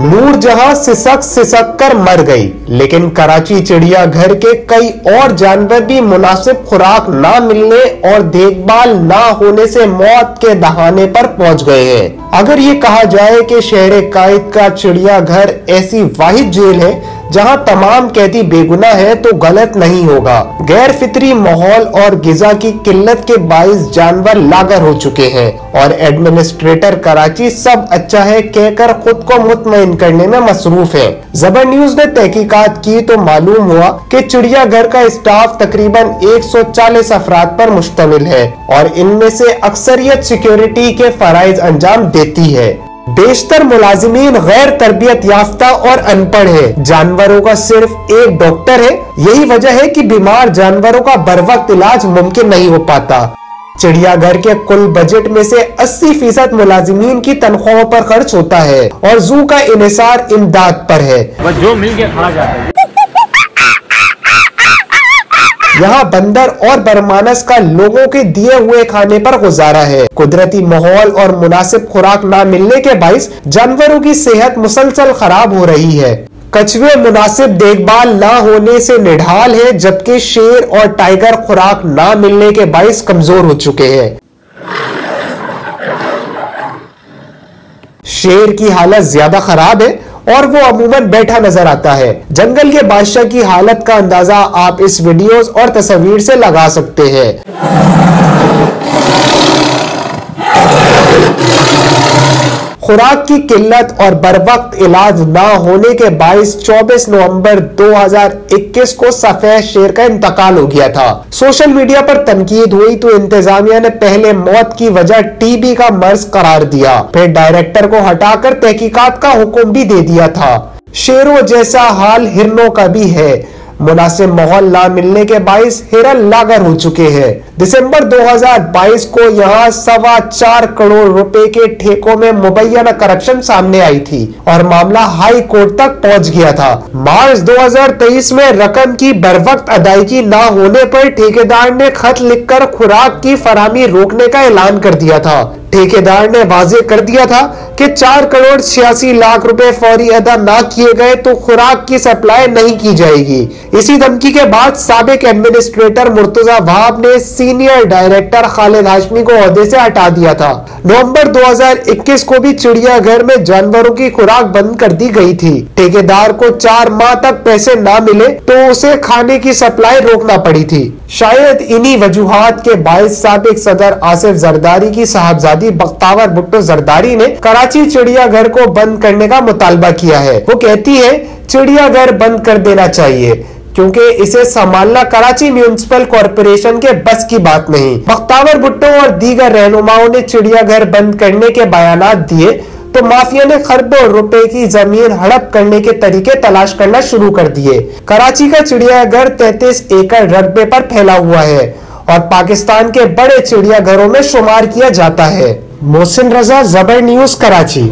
नूर जहाँ सिसक सिसक कर मर गई। लेकिन कराची चिड़ियाघर के कई और जानवर भी मुनासिब खुराक ना मिलने और देखभाल ना होने से मौत के दहाने पर पहुँच गए हैं। अगर ये कहा जाए कि शहर कायद का चिड़ियाघर ऐसी वाहिद जेल है जहाँ तमाम कैदी बेगुना है तो गलत नहीं होगा। गैर फितरी माहौल और गिजा की किल्लत के बाईस जानवर लागर हो चुके हैं और एडमिनिस्ट्रेटर कराची सब अच्छा है कहकर खुद को मुतमिन करने में मसरूफ है। जबर न्यूज़ ने तहकीकात की तो मालूम हुआ कि चिड़ियाघर का स्टाफ तकरीबन 140 अफराद पर मुश्तमिल है और इनमें से अक्सरियत सिक्योरिटी के फराइज अंजाम देती है। बेशतर मुलाजिमीन गैर तरबियत याफ्ता और अनपढ़ है। जानवरों का सिर्फ़ एक डॉक्टर है। यही वजह है कि बीमार जानवरों का बर वक्त इलाज मुमकिन नहीं हो पाता। चिड़ियाघर के कुल बजट में से 80 फ़ीसद मुलाजिमीन की तनख्वाहों पर खर्च होता है और जू का इसार इमदाद पर है। जो मिल के खा जाता है। यहाँ बंदर और बरमानस का लोगों के दिए हुए खाने पर गुजारा है। कुदरती माहौल और मुनासिब खुराक न मिलने के बाईस जानवरों की सेहत मुसलसल खराब हो रही है। कछुए मुनासिब देखभाल न होने से निढाल है, जबकि शेर और टाइगर खुराक न मिलने के बाईस कमज़ोर हो चुके हैं। शेर की हालत ज़्यादा खराब है और वो अमूमन बैठा नज़र आता है। जंगल के बादशाह की हालत का अंदाज़ा आप इस वीडियोस और तस्वीर से लगा सकते हैं। खुराक की किल्लत और बर वक्त इलाज ना होने के बाईस 24 नवंबर 2021 को सफ़ेद शेर का इंतकाल हो गया था। सोशल मीडिया पर तनकीद हुई तो इंतजामिया ने पहले मौत की वजह टीबी का मर्ज करार दिया। फिर डायरेक्टर को हटाकर तहकीकात का हुक्म भी दे दिया था। शेरों जैसा हाल हिरनों का भी है। मुनासिब माहौल ना मिलने के बाईस हिरन लागर हो चुके हैं। दिसंबर 2022 को यहाँ सवा चार करोड़ रुपए के ठेकों में मुबैया करप्शन सामने आई थी और मामला हाई कोर्ट तक पहुँच गया था। मार्च 2023 में रकम की बर वक्त अदायगी न होने पर ठेकेदार ने खत लिखकर खुराक की फरामी रोकने का ऐलान कर दिया था। ठेकेदार ने वाजे कर दिया था कि चार करोड़ छियासी लाख रुपए फौरी अदा ना किए गए तो खुराक की सप्लाई नहीं की जाएगी। इसी धमकी के बाद सबक एडमिनिस्ट्रेटर मुर्तजा वहाब ने सीनियर डायरेक्टर खालिद हाशमी को अहदे से हटा दिया था। नवंबर 2021 को भी चिड़ियाघर में जानवरों की खुराक बंद कर दी गई थी। ठेकेदार को चार माह तक पैसे ना मिले तो उसे खाने की सप्लाई रोकना पड़ी थी। शायद इन्हीं वजूहत के बायस सबक सदर आसिफ जरदारी की साहबजादी बख्तावर भुट्टो जरदारी ने कराची चिड़ियाघर को बंद करने का मुतालबा किया है। वो कहती है, चिड़ियाघर बंद कर देना चाहिए, क्योंकि इसे संभालना कराची म्यूनिसिपल कॉरपोरेशन के बस की बात नहीं। बख्तावर भुट्टो और दीगर रहनुमाओं ने चिड़ियाघर बंद करने के बयान दिए तो माफिया ने खरबों रुपए की ज़मीन हड़प करने के तरीके तलाश करना शुरू कर दिए। कराची का चिड़ियाघर 33 एकड़ रकबे पर फैला हुआ है। और पाकिस्तान के बड़े चिड़ियाघरों में शुमार किया जाता है। मोहसिन रजा, जबर न्यूज़, कराची।